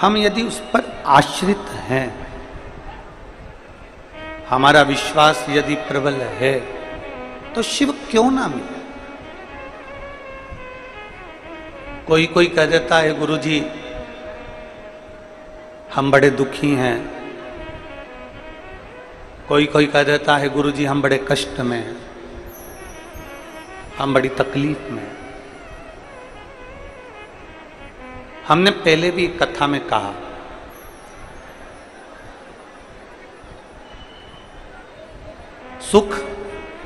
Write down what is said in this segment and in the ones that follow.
हम यदि उस पर आश्रित हैं, हमारा विश्वास यदि प्रबल है तो शिव क्यों ना मिले? कोई कोई कह देता है गुरु जी हम बड़े दुखी हैं। कोई कोई कह देता है गुरु जी हम बड़े कष्ट में हैं। हम बड़ी तकलीफ़ में हैं। हमने पहले भी कथा में कहा सुख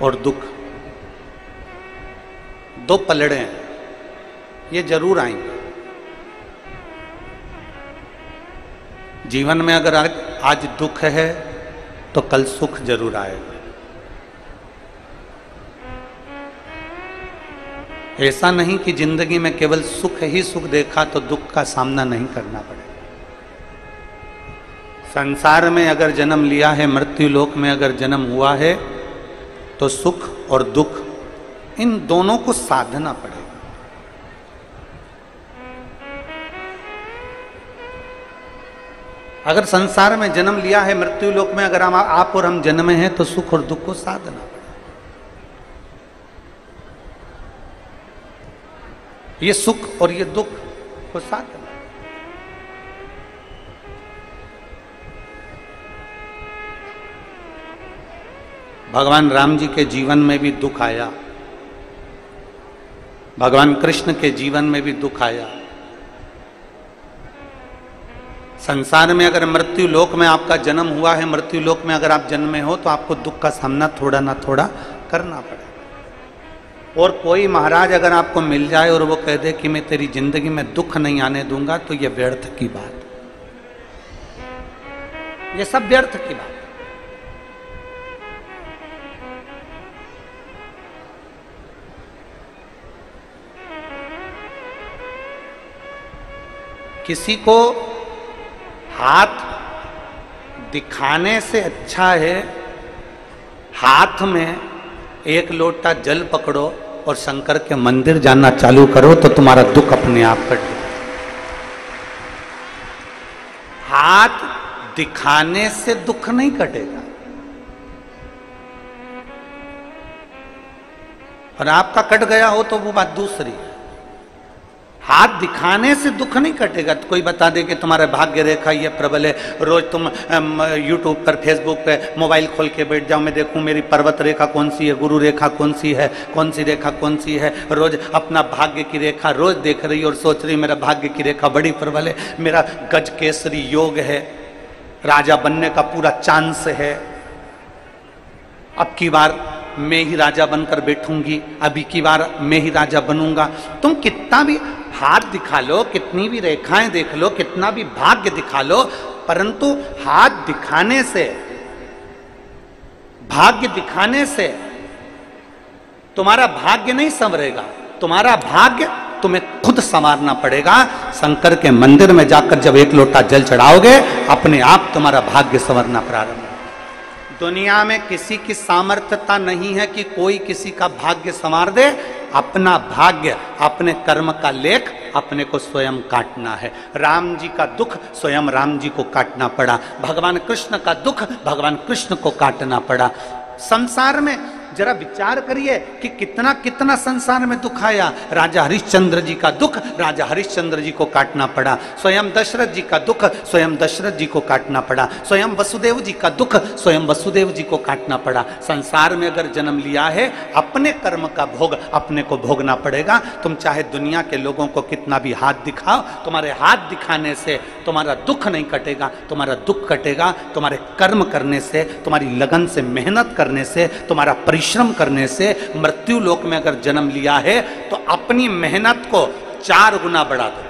और दुख दो पलड़े हैं ये ज़रूर आएँगे। जीवन में अगर आज, आज दुख है तो कल सुख ज़रूर आएगा। ऐसा नहीं कि ज़िंदगी में केवल सुख ही सुख देखा तो दुख का सामना नहीं करना पड़ेगा। संसार में अगर जन्म लिया है, मृत्यु लोक में अगर जन्म हुआ है तो सुख और दुख, इन दोनों को साधना पड़ेगा। अगर संसार में जन्म लिया है, मृत्यु लोक में अगर हम, आप और हम जन्मे हैं तो सुख और दुख को साधना ये सुख और ये दुख को साधना भगवान राम जी के जीवन में भी दुख आया। भगवान कृष्ण के जीवन में भी दुख आया। संसार में अगर मृत्यु लोक में आपका जन्म हुआ है, मृत्यु लोक में अगर आप जन्मे हो तो आपको दुख का सामना थोड़ा ना थोड़ा करना पड़ेगा। और कोई महाराज अगर आपको मिल जाए और वो कह दे कि मैं तेरी ज़िंदगी में दुख नहीं आने दूँगा तो ये व्यर्थ की बात। ये सब व्यर्थ की बात। किसी को हाथ दिखाने से अच्छा है, हाथ में एक लोटा जल पकड़ो और शंकर के मंदिर जाना चालू करो तो तुम्हारा दुख अपने आप कट हाथ दिखाने से दुख नहीं कटेगा। और आपका कट गया हो तो वो बात दूसरी हाथ दिखाने से दुख नहीं कटेगा। तो कोई बता दे कि तुम्हारा भाग्य रेखा ये प्रबल है। रोज तुम यूट्यूब पर फेसबुक पे मोबाइल खोल के बैठ जाओ। मैं देखूँ मेरी पर्वत रेखा कौन सी है, गुरु रेखा कौन सी है, कौन सी रेखा कौन सी है। रोज अपना भाग्य की रेखा रोज देख रही और सोच रही मेरा भाग्य की रेखा बड़ी प्रबल है। मेरा गज केसरी योग है। राजा बनने का पूरा चांस है। अब की बार मैं ही राजा बनकर बैठूँगी। अभी की बार मैं ही राजा बनूँगा। तुम कितना भी हाथ दिखा लो, कितनी भी रेखाएँ देख लो, कितना भी भाग्य दिखा लो, परंतु हाथ दिखाने से, भाग्य दिखाने से तुम्हारा भाग्य नहीं संवरेगा। तुम्हारा भाग्य तुम्हें खुद संवारना पड़ेगा। शंकर के मंदिर में जाकर जब एक लोटा जल चढ़ाओगे, अपने आप तुम्हारा भाग्य संवरना प्रारंभ दुनिया में किसी की सामर्थ्यता नहीं है कि कोई किसी का भाग्य संवार दे। अपना भाग्य, अपने कर्म का लेख अपने को स्वयं काटना है। राम जी का दुख स्वयं राम जी को काटना पड़ा। भगवान कृष्ण का दुख भगवान कृष्ण को काटना पड़ा। संसार में जरा विचार करिए कि कितना कितना संसार में दुख आया। राजा हरिश्चंद्र जी का दुख, राजा हरिश्चंद्र जी को काटना पड़ा। स्वयं दशरथ जी का दुख, स्वयं दशरथ जी को काटना पड़ा। स्वयं वसुदेव जी का दुख, स्वयं वसुदेव जी को काटना पड़ा। संसार में अगर जन्म लिया है, अपने कर्म का भोग अपने को भोगना पड़ेगा। तुम चाहे दुनिया के लोगों को कितना भी हाथ दिखाओ, तुम्हारे हाथ दिखाने से तुम्हारा दुख नहीं कटेगा। तुम्हारा दुख कटेगा, तुम्हारे कर्म करने से, तुम्हारी लगन से, मेहनत करने से, तुम्हारा परिश्रम परिश्रम करने से मृत्यु लोक में अगर जन्म लिया है तो अपनी मेहनत को चार गुना बढ़ा दो।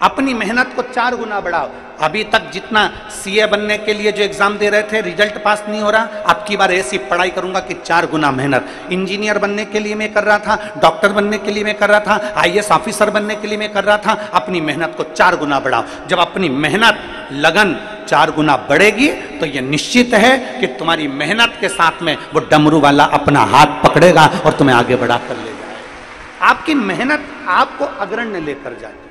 अपनी मेहनत को चार गुना बढ़ाओ। अभी तक जितना सीए बनने के लिए जो एग्ज़ाम दे रहे थे रिज़ल्ट पास नहीं हो रहा। अब की बार ऐसी पढ़ाई करूँगा कि चार गुना मेहनत। इंजीनियर बनने के लिए मैं कर रहा था डॉक्टर बनने के लिए मैं कर रहा था आईएएस ऑफिसर बनने के लिए मैं कर रहा था। अपनी मेहनत को चार गुना बढ़ाओ। जब अपनी मेहनत, लगन चार गुना बढ़ेगी तो यह निश्चित है कि तुम्हारी मेहनत के साथ में वो डमरू वाला अपना हाथ पकड़ेगा और तुम्हें आगे बढ़ा कर ले जाएगा। आपकी मेहनत आपको अग्रण्य लेकर जाती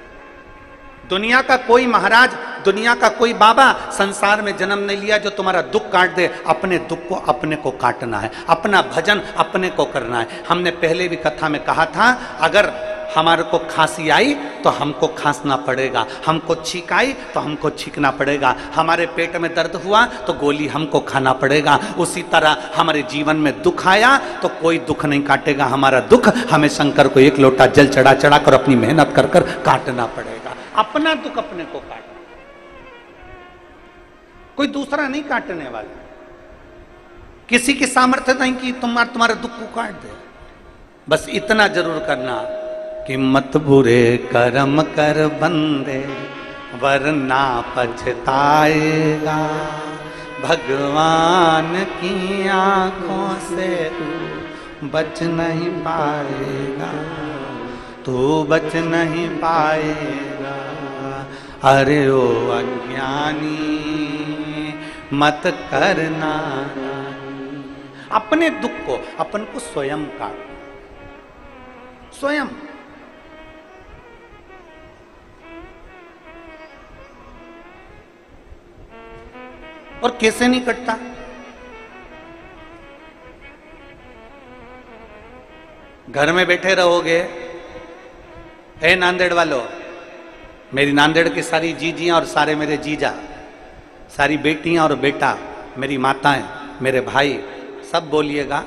दुनिया का कोई महाराज, दुनिया का कोई बाबा संसार में जन्म नहीं लिया जो तुम्हारा दुख काट दे। अपने दुख को अपने को काटना है। अपना भजन अपने को करना है। हमने पहले भी कथा में कहा था, अगर हमारे को खांसी आई तो हमको खांसना पड़ेगा। हमको छींक आई तो हमको छींकना पड़ेगा। हमारे पेट में दर्द हुआ तो गोली हमको खाना पड़ेगा। उसी तरह हमारे जीवन में दुख आया तो कोई दुख नहीं काटेगा। हमारा दुख हमें शंकर को एक लोटा जल चढ़ा चढ़ा कर अपनी मेहनत कर कर काटना पड़ेगा। अपना दुख अपने को काटना कोई दूसरा नहीं काटने वाला। किसी की सामर्थ्य नहीं कि तुम्हारा तुम्हारे दुख को काट दे। बस इतना ज़रूर करना कि मत बुरे कर्म कर बंदे, वरना पछताएगा। भगवान की आँखों से तू बच नहीं पाएगा। तू बच नहीं पाएगा। अरे ओ अज्ञानी, मत करना अपने दुख को अपन को स्वयं काट। स्वयं। और कैसे नहीं कटता? घर में बैठे रहोगे, हे नांदेड़ वालों। मेरी नांदेड़ की सारी जीजियाँ और सारे मेरे जीजा, सारी बेटियाँ और बेटा, मेरी माताएँ, मेरे भाई, सब बोलिएगा,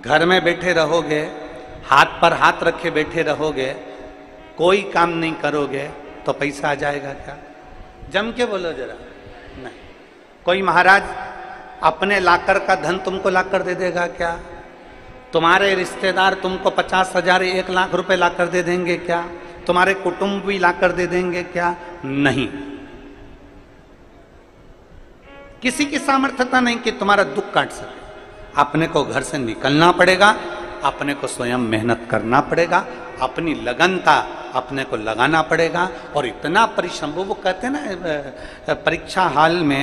घर में बैठे रहोगे, हाथ पर हाथ रखे बैठे रहोगे, कोई काम नहीं करोगे तो पैसा आ जाएगा क्या? जम के बोलो जरा। नहीं। कोई महाराज, अपने लाकर का धन तुमको लाकर दे देगा क्या? तुम्हारे रिश्तेदार तुमको पचास हज़ार, एक लाख रुपए लाकर दे देंगे क्या? तुम्हारे कुटुंब भी लाकर दे देंगे क्या? नहीं। किसी की सामर्थ्यता नहीं कि तुम्हारा दुख काट सके। अपने को घर से निकलना पड़ेगा, अपने को स्वयं मेहनत करना पड़ेगा, अपनी लगनता अपने को लगाना पड़ेगा, और इतना परिश्रम, वो कहते ना परीक्षा हाल में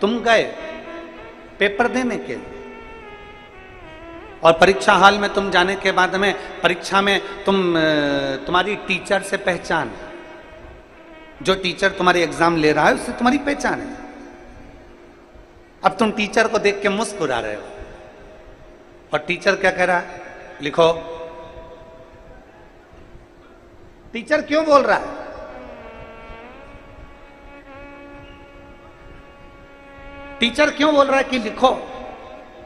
तुम गए पेपर देने के लिए। और परीक्षा हाल में तुम जाने के बाद में परीक्षा में तुम तुम्हारी टीचर से पहचान जो टीचर तुम्हारी एग्ज़ाम ले रहा है, उससे तुम्हारी पहचान है। अब तुम टीचर को देख के मुस्कुरा रहे हो। और टीचर क्या कह रहा है? लिखो। टीचर क्यों बोल रहा है? टीचर क्यों बोल रहा है कि लिखो?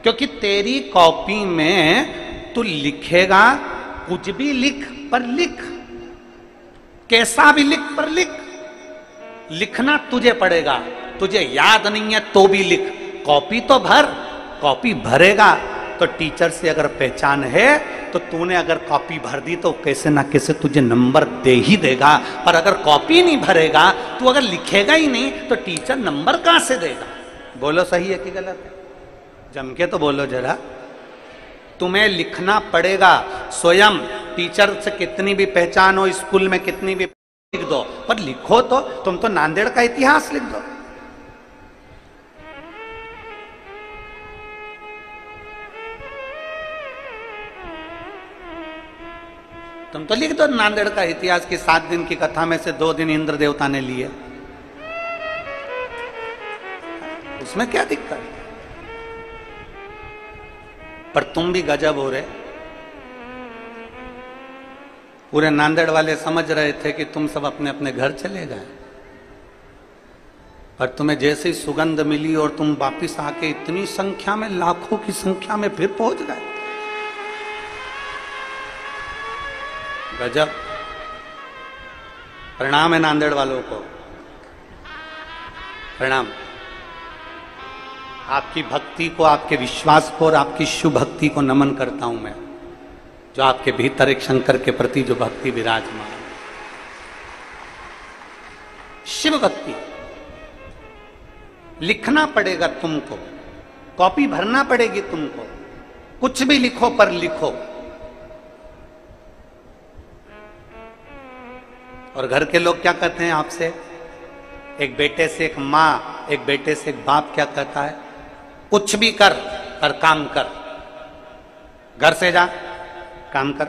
क्योंकि तेरी कॉपी में तू लिखेगा, कुछ भी लिख पर लिख, कैसा भी लिख पर लिख। लिखना तुझे पड़ेगा, तुझे याद नहीं है तो भी लिख। कॉपी तो भर, कॉपी भरेगा। तो टीचर से अगर पहचान है तो तूने अगर कॉपी भर दी तो कैसे ना कैसे तुझे नंबर दे ही देगा। पर अगर कॉपी नहीं भरेगा, तू अगर लिखेगा ही नहीं तो टीचर नंबर कहाँ से देगा? बोलो सही है कि गलत है? जम के तो बोलो जरा। तुम्हें लिखना पड़ेगा स्वयं। टीचर से कितनी भी पहचान हो, स्कूल में कितनी भी लिख दो। पर लिखो तो तुम तो नांदेड़ का इतिहास लिख दो। तुम तो लिख दो नांदेड़ का इतिहास की सात दिन की कथा में से दो दिन इंद्र देवता ने लिए। उसमें क्या दिक्कत? पर तुम भी गजब हो रहे। पूरे नांदेड़ वाले समझ रहे थे कि तुम सब अपने अपने घर चले गए। पर तुम्हें जैसे ही सुगंध मिली और तुम वापिस आके इतनी संख्या में, लाखों की संख्या में फिर पहुँच गए। गजब। प्रणाम है नांदेड़ वालों को। प्रणाम। आपकी भक्ति को, आपके विश्वास को और आपकी शुभ भक्ति को नमन करता हूँ मैं, जो आपके भीतर एक शंकर के प्रति जो भक्ति विराजमान शिव भक्ति। लिखना पड़ेगा तुमको, कॉपी भरना पड़ेगी तुमको, कुछ भी लिखो पर लिखो। और घर के लोग क्या कहते हैं आपसे? एक बेटे से एक माँ, एक बेटे से एक बाप क्या कहता है? कुछ भी कर, पर काम कर। घर से जा, काम कर।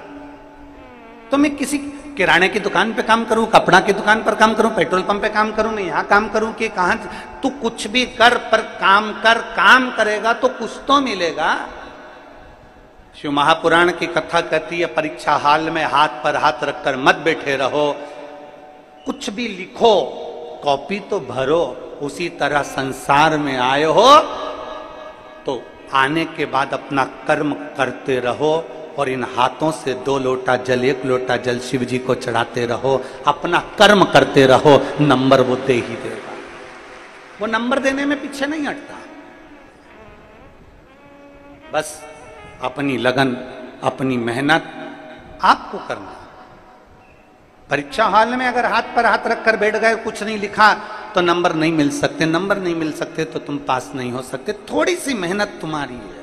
तो मैं किसी किराने की दुकान पे काम करूँ, कपड़ा की दुकान पर काम करूँ, पेट्रोल पंप पे काम करूँ मैं यहाँ काम करूँ कि कहाँ तू कुछ भी कर, पर काम कर, काम करेगा तो कुछ तो मिलेगा। शिव महापुराण की कथा कहती है, परीक्षा हाल में हाथ पर हाथ रखकर मत बैठे रहो। कुछ भी लिखो, कॉपी तो भरो, उसी तरह संसार में आए हो। आने के बाद अपना कर्म करते रहो और इन हाथों से दो लोटा जल, एक लोटा जल शिव जी को चढ़ाते रहो, अपना कर्म करते रहो। नंबर वो दे ही देगा। वो नंबर देने में पीछे नहीं हटता। बस अपनी लगन, अपनी मेहनत, आपको करना परीक्षा हॉल में अगर हाथ पर हाथ रखकर बैठ गए, कुछ नहीं लिखा तो नंबर नहीं मिल सकते। नंबर नहीं मिल सकते तो तुम पास नहीं हो सकते। थोड़ी सी मेहनत तुम्हारी है।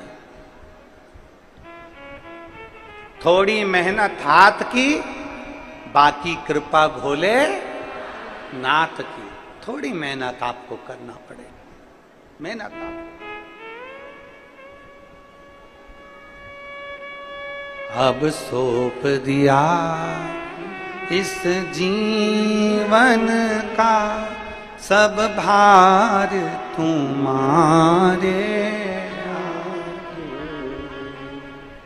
थोड़ी मेहनत हाथ की, बाकी कृपा भोले नाथ की। थोड़ी मेहनत आपको करना पड़ेगा मेहनत आप। अब सौंप दिया इस जीवन का सब भार तुम्हारे।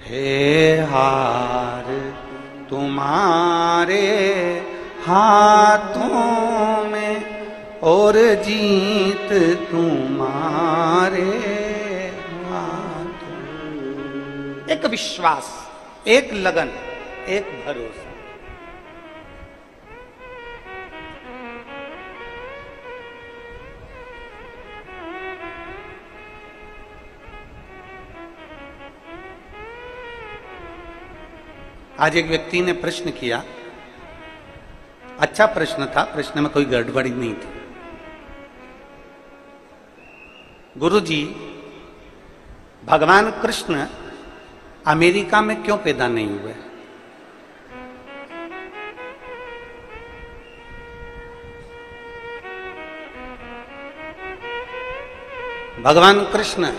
हे हार तुम्हारे हाथों में और जीत तुम्हारे हाथों एक विश्वास, एक लगन, एक भरोसा। आज एक व्यक्ति ने प्रश्न किया। अच्छा प्रश्न था, प्रश्न में कोई गड़बड़ी नहीं थी। गुरु जी भगवान कृष्ण अमेरिका में क्यों पैदा नहीं हुए? भगवान कृष्ण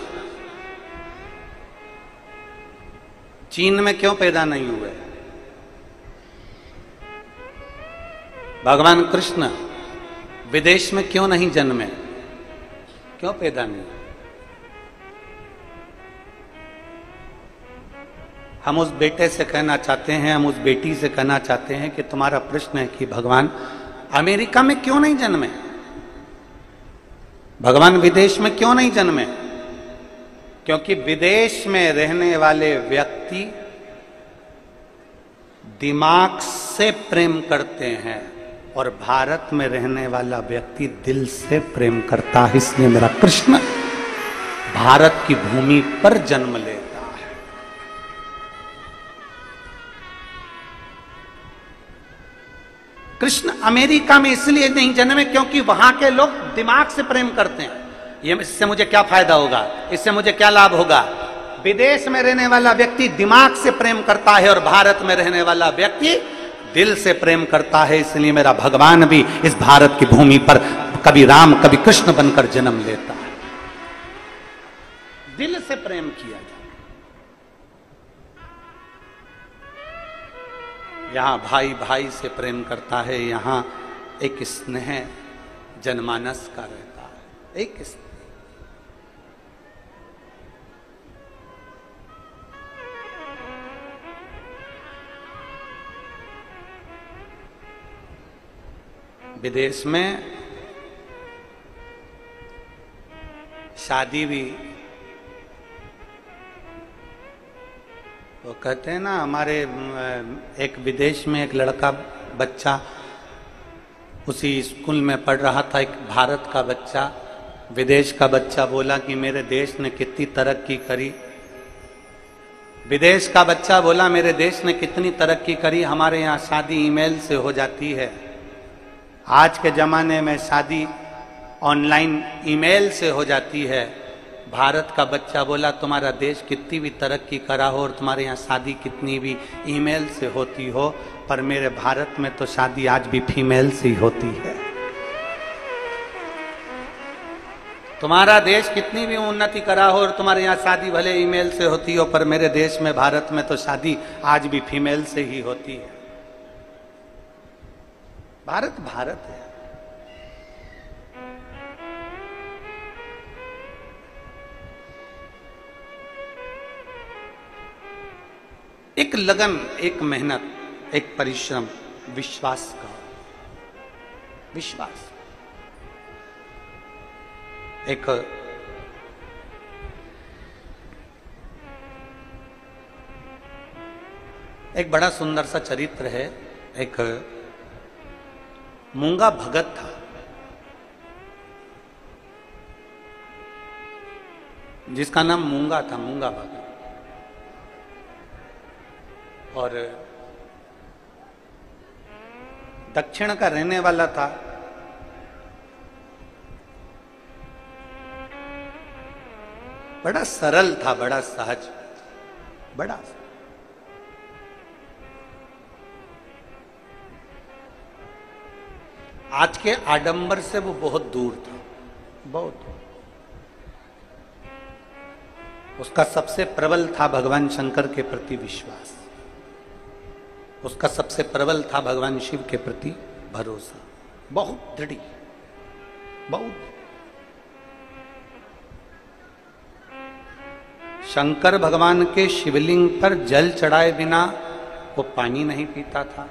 चीन में क्यों पैदा नहीं हुए? भगवान कृष्ण विदेश में क्यों नहीं जन्मे? क्यों पैदा नहीं हम उस बेटे से कहना चाहते हैं, हम उस बेटी से कहना चाहते हैं कि तुम्हारा प्रश्न है कि भगवान, अमेरिका में क्यों नहीं जन्मे? भगवान विदेश में क्यों नहीं जन्मे? क्योंकि विदेश में रहने वाले व्यक्ति दिमाग से प्रेम करते हैं। और भारत में रहने वाला व्यक्ति दिल से प्रेम करता है, इसलिए मेरा कृष्ण भारत की भूमि पर जन्म लेता है। कृष्ण अमेरिका में इसलिए नहीं जन्मे क्योंकि वहाँ के लोग दिमाग से प्रेम करते हैं। ये इससे मुझे क्या फ़ायदा होगा? इससे मुझे क्या लाभ होगा? विदेश में रहने वाला व्यक्ति दिमाग से प्रेम करता है और भारत में रहने वाला व्यक्ति दिल से प्रेम करता है, इसलिए मेरा भगवान भी इस भारत की भूमि पर कभी राम, कभी कृष्ण बनकर जन्म लेता है। दिल से प्रेम किया जाए यहाँ भाई भाई से प्रेम करता है, यहाँ एक स्नेह जनमानस का रहता है। एक स्नेह। विदेश में शादी भी, वो कहते हैं ना, हमारे एक विदेश में एक लड़का बच्चा उसी स्कूल में पढ़ रहा था, एक भारत का बच्चा, विदेश का बच्चा बोला कि मेरे देश ने कितनी तरक्की करी। विदेश का बच्चा बोला, मेरे देश ने कितनी तरक्की करी, हमारे यहाँ शादी ईमेल से हो जाती है। आज के ज़माने में शादी ऑनलाइन ईमेल से हो जाती है। भारत का बच्चा बोला, तुम्हारा देश कितनी भी तरक्की करा हो और तुम्हारे यहाँ शादी कितनी भी ईमेल से होती हो, पर मेरे भारत में तो शादी आज भी फीमेल से ही होती है। तुम्हारा देश कितनी भी उन्नति करा हो और तुम्हारे यहाँ शादी भले ईमेल से होती हो, पर मेरे देश में, भारत में तो शादी आज भी फीमेल से ही होती है। भारत भारत है। एक लगन, एक मेहनत, एक परिश्रम, विश्वास का। विश्वास। एक एक बड़ा सुंदर सा चरित्र है, एक मूँगा भगत था। जिसका नाम मूँगा था, मूँगा भगत। और दक्षिण का रहने वाला था। बड़ा सरल था, बड़ा सहज, बड़ा आज के आडंबर से वो बहुत दूर था। बहुत उसका सबसे प्रबल था भगवान शंकर के प्रति विश्वास। उसका सबसे प्रबल था भगवान शिव के प्रति भरोसा। बहुत दृढ़। बहुत शंकर भगवान के शिवलिंग पर जल चढ़ाए बिना वो पानी नहीं पीता था।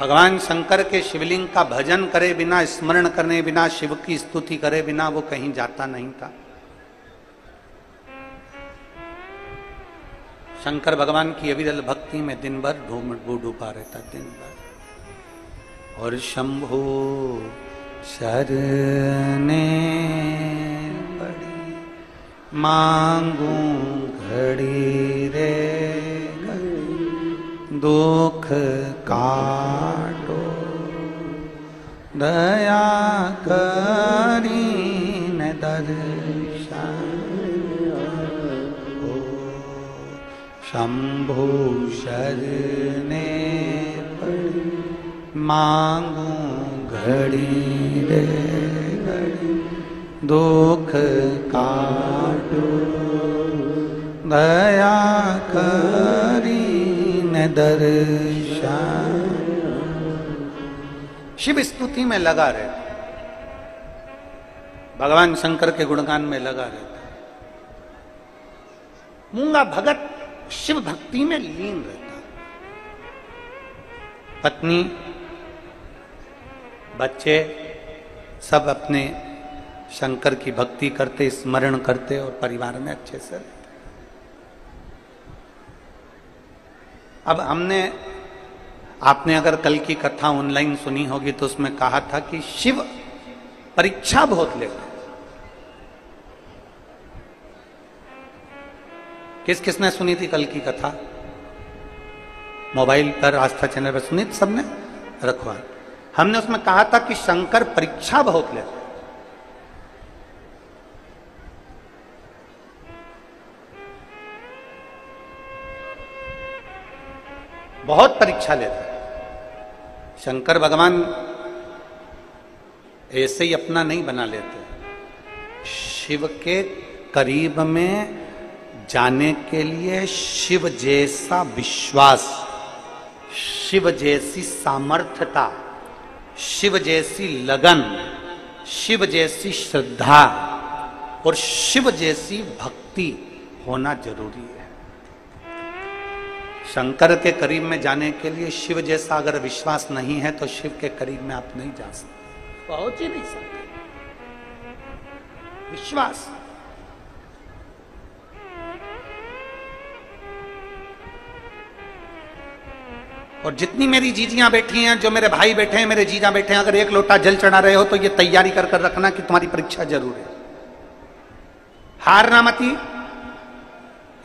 भगवान शंकर के शिवलिंग का भजन करे बिना, स्मरण करने बिना, शिव की स्तुति करे बिना वो कहीं जाता नहीं था। शंकर भगवान की अविरल भक्ति में दिन भर ढूम डूबा रहता दिन भर। और शंभो शरने बड़ी मांगू घड़ी रे दुख काटो। दया करी न दर्शन शंभु शरने मांगू घड़ी रे घड़ी। दुख काटो। दया करी दर्शन शिव स्तुति में लगा रहता। भगवान शंकर के गुणगान में लगा रहता। मूँगा भगत शिव भक्ति में लीन रहता। पत्नी, बच्चे सब अपने शंकर की भक्ति करते, स्मरण करते और परिवार में अच्छे से रहते। अब हमने, आपने अगर कल की कथा ऑनलाइन सुनी होगी तो उसमें कहा था कि शिव परीक्षा बहुत लेते किस, किसने सुनी थी कल की कथा? मोबाइल पर आस्था चैनल पर सुनी थी सबने? रखवा हमने उसमें कहा था कि शंकर परीक्षा बहुत लेते बहुत परीक्षा लेते शंकर भगवान ऐसे ही अपना नहीं बना लेते। शिव के करीब में जाने के लिए शिव जैसा विश्वास, शिव जैसी सामर्थ्यता, शिव जैसी लगन, शिव जैसी श्रद्धा और शिव जैसी भक्ति होना ज़रूरी है। शंकर के करीब में जाने के लिए शिव जैसा अगर विश्वास नहीं है तो शिव के करीब में आप नहीं जा सकते। पहुँच ही नहीं सकते। विश्वास। और जितनी मेरी जीजियाँ बैठी हैं, जो मेरे भाई बैठे हैं, मेरे जीजा बैठे हैं, अगर एक लोटा जल चढ़ा रहे हो तो ये तैयारी कर कर रखना कि तुम्हारी परीक्षा ज़रूर है। हारना मती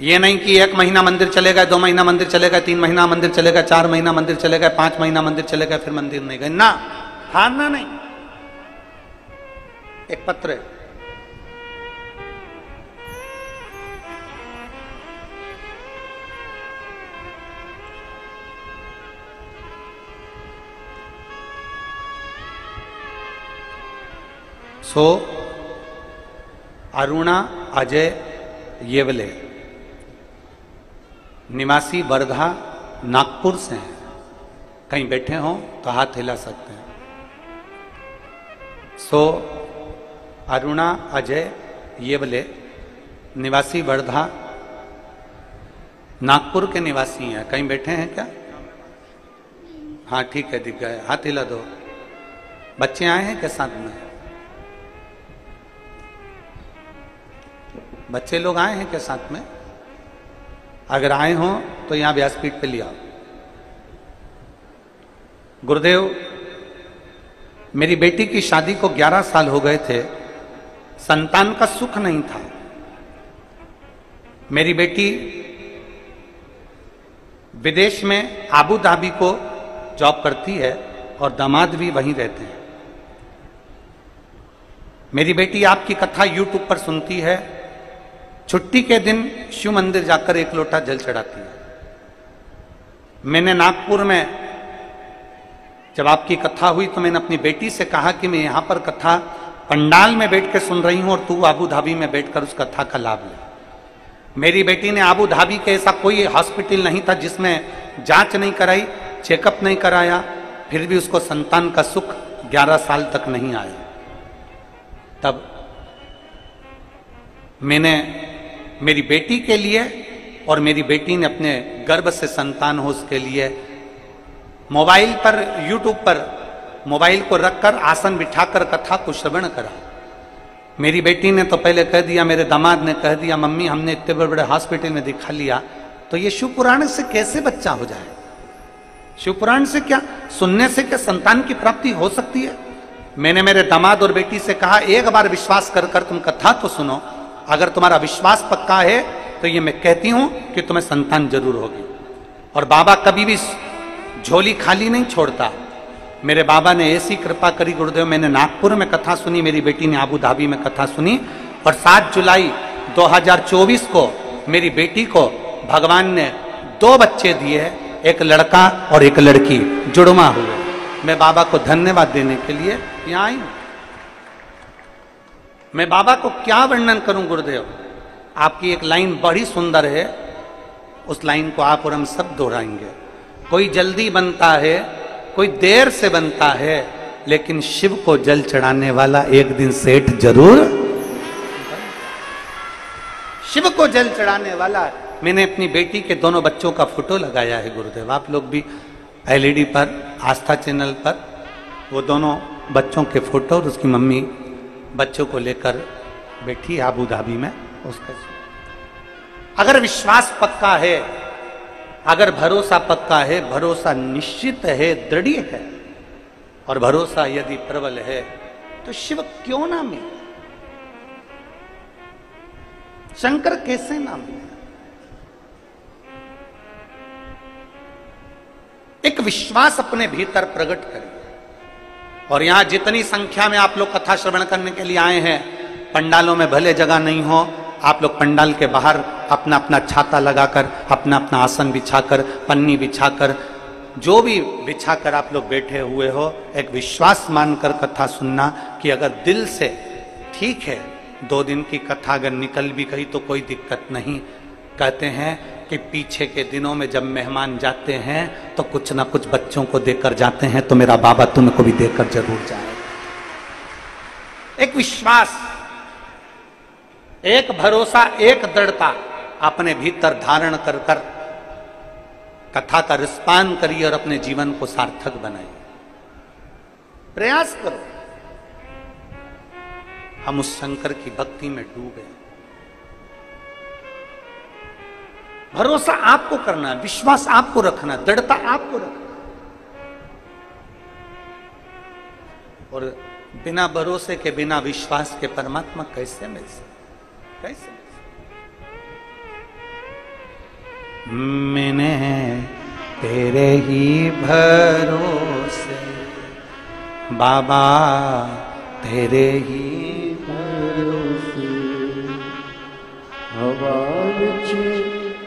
ये नहीं कि एक महीना मंदिर चलेगा, दो महीना मंदिर चलेगा, तीन महीना मंदिर चलेगा, चार महीना मंदिर चलेगा, पाँच महीना मंदिर चलेगा, फिर मंदिर नहीं गए। ना, हारना नहीं। एक पत्र सो, अरुणा, अजय येवले निवासी वर्धा नागपुर से हैं। कहीं बैठे हों तो हाथ हिला सकते हैं। सो, अरुणा, अजय, ये बोले निवासी वर्धा नागपुर के निवासी हैं। कहीं बैठे हैं क्या? हाँ ठीक है, दिख गए। हाथ हिला दो। बच्चे आए हैं क्या साथ में? बच्चे लोग आए हैं क्या साथ में? अगर आए हों तो यहाँ व्यासपीठ पे ले आओ गुरुदेव, मेरी बेटी की शादी को 11 साल हो गए थे। संतान का सुख नहीं था। मेरी बेटी विदेश में आबू धाबी को जॉब करती है और दामाद भी वहीं रहते हैं। मेरी बेटी आपकी कथा यूट्यूब पर सुनती है। छुट्टी के दिन शिव मंदिर जाकर एक लोटा जल चढ़ाती है। मैंने नागपुर में जब आपकी कथा हुई तो मैंने अपनी बेटी से कहा कि मैं यहाँ पर कथा पंडाल में बैठ के सुन रही हूँ और तू आबू धाबी में बैठकर उस कथा का लाभ ले। मेरी बेटी ने आबू धाबी के ऐसा कोई हॉस्पिटल नहीं था जिसमें जाँच नहीं कराई, चेकअप नहीं कराया, फिर भी उसको संतान का सुख 11 साल तक नहीं आया। तब मैंने मेरी बेटी के लिए और मेरी बेटी ने अपने गर्भ से संतान हो उसके लिए। मोबाइल पर, यूट्यूब पर मोबाइल को रखकर आसन बिठाकर कथा को श्रवण करा। मेरी बेटी ने तो पहले कह दिया, मेरे दामाद ने कह दिया, मम्मी, हमने इतने बड़े बड़े हॉस्पिटल में दिखा लिया। तो ये शिव पुराण से कैसे बच्चा हो जाए? शिव पुराण से क्या? सुनने से क्या संतान की प्राप्ति हो सकती है? मैंने मेरे दामाद और बेटी से कहा, एक बार विश्वास कर कर तुम कथा तो सुनो। अगर तुम्हारा विश्वास पक्का है तो ये मैं कहती हूँ कि तुम्हें संतान ज़रूर होगी। और बाबा कभी भी झोली खाली नहीं छोड़ता। मेरे बाबा ने ऐसी कृपा करी, गुरुदेव, मैंने नागपुर में कथा सुनी, मेरी बेटी ने आबू धाबी में कथा सुनी, और 7 जुलाई 2024 को मेरी बेटी को भगवान ने दो बच्चे दिए एक लड़का और एक लड़की, जुड़वा हुए। मैं बाबा को धन्यवाद देने के लिए यहाँ आई मैं बाबा को क्या वर्णन करूँ, गुरुदेव? आपकी एक लाइन बड़ी सुंदर है। उस लाइन को आप और हम सब दोहराएँगे। कोई जल्दी बनता है, कोई देर से बनता है, लेकिन शिव को जल चढ़ाने वाला एक दिन सेठ ज़रूर शिव को जल चढ़ाने वाला। मैंने अपनी बेटी के दोनों बच्चों का फ़ोटो लगाया है, गुरुदेव। आप लोग भी एलईडी पर, आस्था चैनल पर, वो दोनों बच्चों के फ़ोटो और उसकी मम्मी बच्चों को लेकर बैठी आबू धाबी में, उसका अगर विश्वास पक्का है, अगर भरोसा पक्का है, भरोसा निश्चित है, दृढ़ है, और भरोसा यदि प्रबल है तो शिव क्यों ना मिले? शंकर कैसे ना मिले? एक विश्वास अपने भीतर प्रकट करिए और यहाँ जितनी संख्या में आप लोग कथा श्रवण करने के लिए आए हैं, पंडालों में भले जगह नहीं हो, आप लोग पंडाल के बाहर अपना अपना छाता लगाकर अपना अपना आसन बिछाकर, पन्नी बिछाकर, जो भी बिछाकर आप लोग बैठे हुए हो, एक विश्वास मानकर कथा सुनना कि अगर दिल से ठीक है, दो दिन की कथा अगर निकल भी गई तो कोई दिक्कत नहीं। कहते हैं कि पीछे के दिनों में जब मेहमान जाते हैं तो कुछ ना कुछ बच्चों को देकर जाते हैं तो मेरा बाबा तुमको भी देकर ज़रूर जाए। एक विश्वास, एक भरोसा, एक दृढ़ता अपने भीतर धारण कर कर कथा का रिस्पान करिए और अपने जीवन को सार्थक बनाइए। प्रयास करो। हम उस शंकर की भक्ति में डूबे। भरोसा आपको करना विश्वास आपको रखना दृढ़ता आपको रखना और बिना भरोसे के, बिना विश्वास के परमात्मा कैसे मिल सकते कैसे मैंने तेरे ही भरोसे, बाबा तेरे ही भरोसे हवा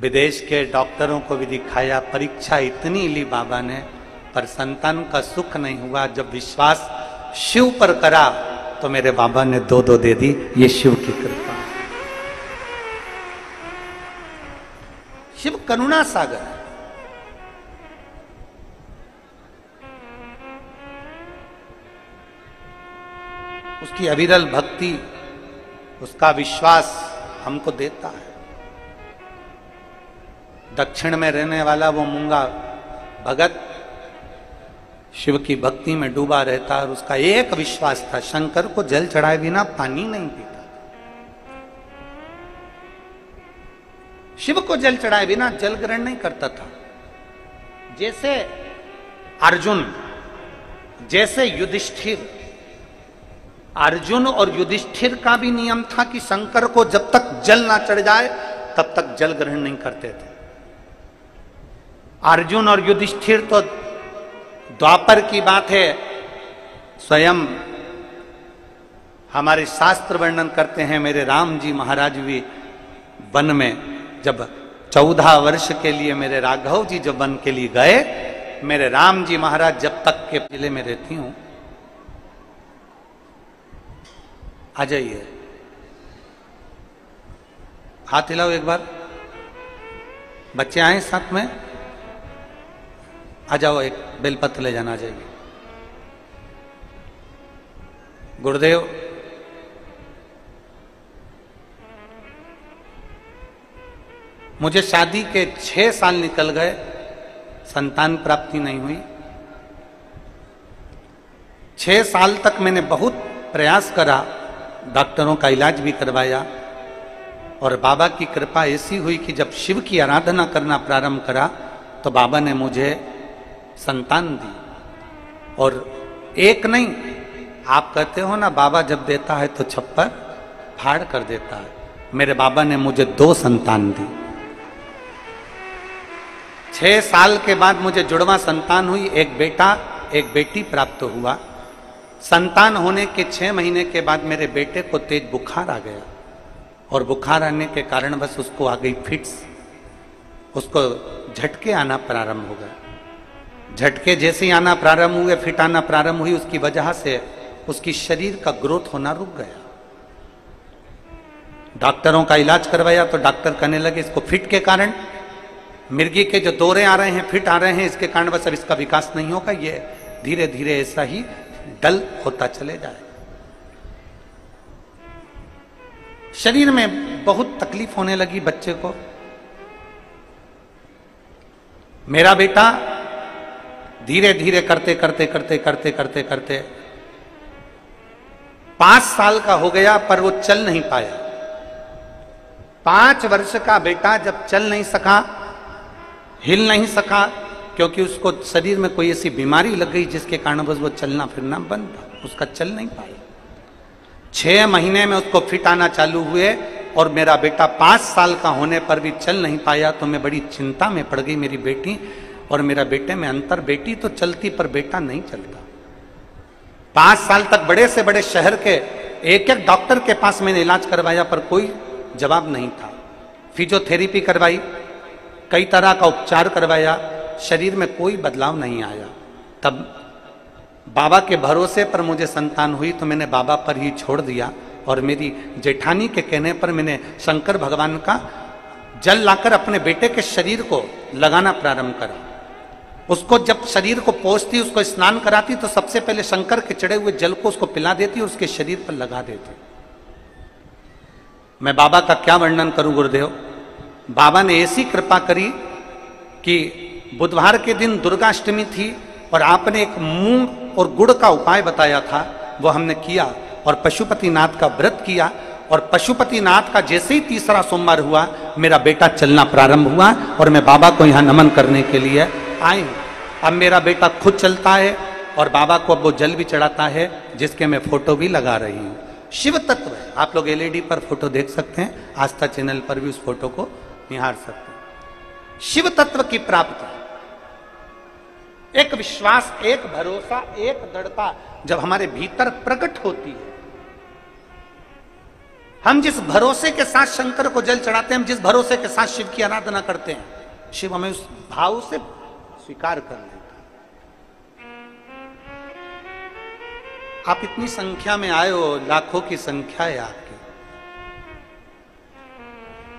विदेश के डॉक्टरों को भी दिखाया, परीक्षा इतनी ली बाबा ने, पर संतान का सुख नहीं हुआ। जब विश्वास शिव पर करा तो मेरे बाबा ने दो दो दे दी ये शिव की कृपा। शिव करुणा सागर उसकी अविरल भक्ति, उसका विश्वास हमको देता है। दक्षिण में रहने वाला वो मूँगा भगत शिव की भक्ति में डूबा रहता और उसका एक विश्वास था, शंकर को जल चढ़ाए बिना पानी नहीं पीता शिव को जल चढ़ाए बिना जल ग्रहण नहीं करता था। जैसे अर्जुन, जैसे युधिष्ठिर, अर्जुन और युधिष्ठिर का भी नियम था कि शंकर को जब तक जल ना चढ़ जाए, तब तक जल ग्रहण नहीं करते थे। अर्जुन और युधिष्ठिर तो द्वापर की बात है। स्वयं हमारे शास्त्र वर्णन करते हैं, मेरे राम जी महाराज भी वन में जब चौदह वर्ष के लिए मेरे राघव जी जब वन के लिए गए, मेरे राम जी महाराज जब तक के ज़िले में रहती हूँ। आ जाइए। हाथ हिलाओ एक बार। बच्चे आए साथ में? आ जाओ, एक बेलपत्र ले जाना जाएगी गुरुदेव, मुझे शादी के छह साल निकल गए, संतान प्राप्ति नहीं हुई। छह साल तक मैंने बहुत प्रयास करा, डॉक्टरों का इलाज भी करवाया, और बाबा की कृपा ऐसी हुई कि जब शिव की आराधना करना प्रारंभ करा तो बाबा ने मुझे संतान दी। और एक नहीं, आप कहते हो ना, बाबा जब देता है तो छप्पर फाड़ कर देता है। मेरे बाबा ने मुझे दो संतान दी। छह साल के बाद मुझे जुड़वा संतान हुई, एक बेटा, एक बेटी प्राप्त हुआ। संतान होने के छह महीने के बाद मेरे बेटे को तेज बुखार आ गया। और बुखार आने के कारण बस उसको आ गई फिट्स। उसको झटके आना प्रारंभ हो गए झटके जैसे ही आना प्रारंभ हुए फिट आना प्रारंभ हुई, उसकी वजह से उसकी शरीर का ग्रोथ होना रुक गया। डॉक्टरों का इलाज करवाया तो डॉक्टर कहने लगे, इसको फिट के कारण, मिर्गी के जो दौरे आ रहे हैं, फिट आ रहे हैं, इसके कारण बस अब इसका विकास नहीं होगा, ये धीरे धीरे ऐसा ही डल होता चले जाए। शरीर में बहुत तकलीफ़ होने लगी बच्चे को। मेरा बेटा धीरे धीरे करते करते करते करते करते करते। पाँच साल का हो गया, पर वो चल नहीं पाया। पाँच वर्ष का बेटा जब चल नहीं सका, हिल नहीं सका, क्योंकि उसको शरीर में कोई ऐसी बीमारी लग गई जिसके कारण बस वो चलना फिरना बंद उसका चल नहीं पाया। छह महीने में उसको फिट आना चालू हुए और मेरा बेटा पाँच साल का होने पर भी चल नहीं पाया तो मैं बड़ी चिंता में पड़ गई मेरी बेटी। और मेरा बेटे में अंतर बेटी तो चलती, पर बेटा नहीं चलता। पाँच साल तक बड़े से बड़े शहर के एक एक डॉक्टर के पास मैंने इलाज करवाया, पर कोई जवाब नहीं था। फिजियोथेरेपी करवाई, कई तरह का उपचार करवाया, शरीर में कोई बदलाव नहीं आया। तब बाबा के भरोसे पर मुझे संतान हुई तो मैंने बाबा पर ही छोड़ दिया और मेरी जेठानी के कहने पर मैंने शंकर भगवान का जल लाकर अपने बेटे के शरीर को लगाना प्रारंभ करा। उसको जब शरीर को पोसती, उसको स्नान कराती तो सबसे पहले शंकर के चढ़े हुए जल को उसको पिला देती और उसके शरीर पर लगा देती। मैं बाबा का क्या वर्णन करूँ, गुरुदेव? बाबा ने ऐसी कृपा करी कि बुधवार के दिन दुर्गाष्टमी थी और आपने एक मूंग और गुड़ का उपाय बताया था, वो हमने किया और पशुपतिनाथ का व्रत किया और पशुपतिनाथ का जैसे ही तीसरा सोमवार हुआ, मेरा बेटा चलना प्रारंभ हुआ और मैं बाबा को यहाँ नमन करने के लिए हूँ। अब मेरा बेटा खुद चलता है और बाबा को अब वो जल भी चढ़ाता है, जिसके मैं फ़ोटो भी लगा रही हूँ। शिव तत्व है। आप लोग एलईडी पर फ़ोटो देख सकते हैं। आस्था चैनल पर भी उस फ़ोटो को निहार सकते हैं। शिव तत्व की प्राप्ति। एक विश्वास, एक भरोसा, एक दृढ़ता जब हमारे भीतर प्रकट होती है। हम जिस भरोसे के साथ शंकर को जल चढ़ाते हैं, हम जिस भरोसे के साथ शिव की आराधना करते हैं, शिव हमें उस भाव से स्वीकार कर लेता। आप इतनी संख्या में आए हो, लाखों की संख्या है आपकी।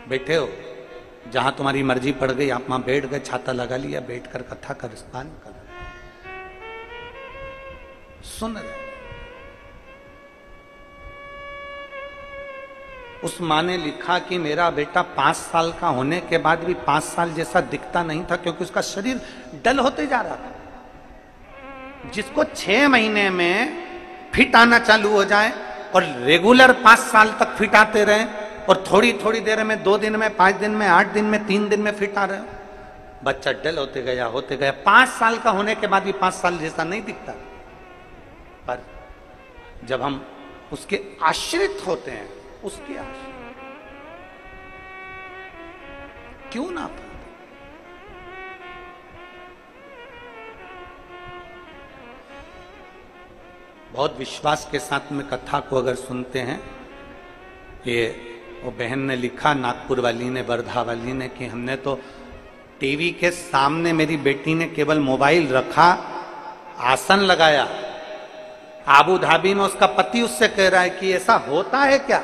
बैठे हो, जहाँ तुम्हारी मर्ज़ी पड़ गई, आप वहाँ बैठ गए, छाता लगा लिया, बैठकर कथा कर स्नान कर। सुन रहे उस माँ ने लिखा कि मेरा बेटा पाँच साल का होने के बाद भी पाँच साल जैसा दिखता नहीं था, क्योंकि उसका शरीर डल होते जा रहा था। जिसको छह महीने में फिट आना चालू हो जाए और रेगुलर पाँच साल तक फिट आते रहे और थोड़ी थोड़ी देर में, दो दिन में, पाँच दिन में, आठ दिन में, तीन दिन में फिट आ रहे। बच्चा डल होते गया होते गया। पाँच साल का होने के बाद भी पाँच साल जैसा नहीं दिखता। पर जब हम उसके आश्रित होते हैं उसके आश्रित क्यों ना पाते बहुत विश्वास के साथ में कथा को अगर सुनते हैं, ये वो बहन ने लिखा, नागपुर वाली ने, वर्धा वाली ने, कि हमने तो टीवी के सामने मेरी बेटी ने केवल मोबाइल रखा, आसन लगाया। आबू धाबी में उसका पति उससे कह रहा है कि ऐसा होता है क्या?